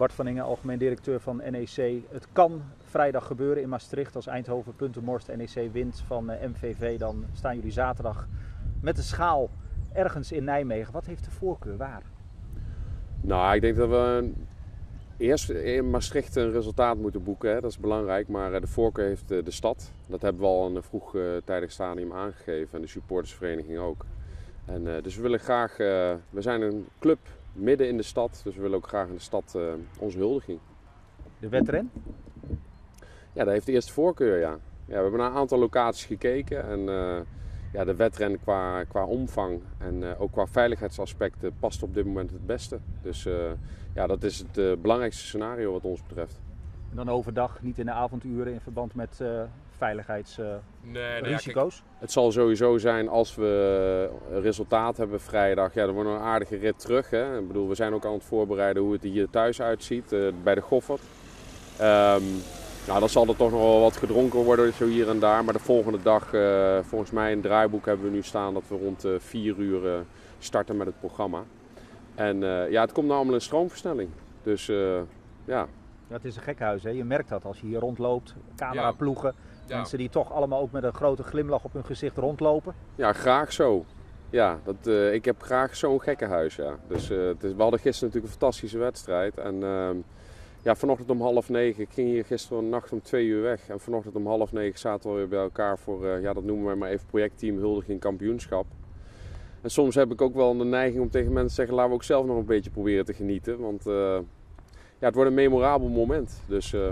Bart van Ingen, algemeen directeur van NEC. Het kan vrijdag gebeuren in Maastricht. Als Eindhoven punten morst, NEC wint van MVV. Dan staan jullie zaterdag met de schaal ergens in Nijmegen. Wat heeft de voorkeur waar? Nou, ik denk dat we eerst in Maastricht een resultaat moeten boeken. Hè. Dat is belangrijk. Maar de voorkeur heeft de stad. Dat hebben we al een vroegtijdig stadium aangegeven. En de supportersvereniging ook. En, dus we willen graag... we zijn een club midden in de stad. Dus we willen ook graag in de stad uh, onze huldiging. De wedren? Ja, dat heeft de eerste voorkeur, ja. ja we hebben naar een aantal locaties gekeken. En uh, ja, de wedren qua, qua omvang en uh, ook qua veiligheidsaspecten past op dit moment het beste. Dus ja, dat is het belangrijkste scenario wat ons betreft. En dan overdag, niet in de avonduren in verband met veiligheidsrisico's? Nee, het zal sowieso zijn als we resultaat hebben vrijdag. Ja, dan wordt een aardige rit terug. Hè. Ik bedoel, we zijn ook aan het voorbereiden hoe het hier thuis uitziet uh, bij de Goffert. Um, nou, dan zal er toch nog wel wat gedronken worden, zo hier en daar. Maar de volgende dag, uh, volgens mij in het draaiboek hebben we nu staan dat we rond 4 uh, uur starten met het programma. En ja, het komt nou allemaal een stroomversnelling. Dus ja, ja, het is een gekhuis, hè? je merkt dat als je hier rondloopt, cameraploegen, ja. mensen die toch allemaal ook met een grote glimlach op hun gezicht rondlopen. Ja, graag zo. Ja, dat, uh, ik heb graag zo'n gekkenhuis, ja. Dus uh, het is, we hadden gisteren natuurlijk een fantastische wedstrijd. En uh, ja, vanochtend om half negen, ik ging hier gisteren nacht om twee uur weg. En vanochtend om half negen zaten we weer bij elkaar voor, ja dat noemen we maar even projectteam Huldiging Kampioenschap. En soms heb ik ook wel de neiging om tegen mensen te zeggen, laten we ook zelf nog een beetje proberen te genieten. Want ja, het wordt een memorabel moment. Dus uh,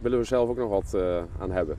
willen we zelf ook nog wat uh, aan hebben.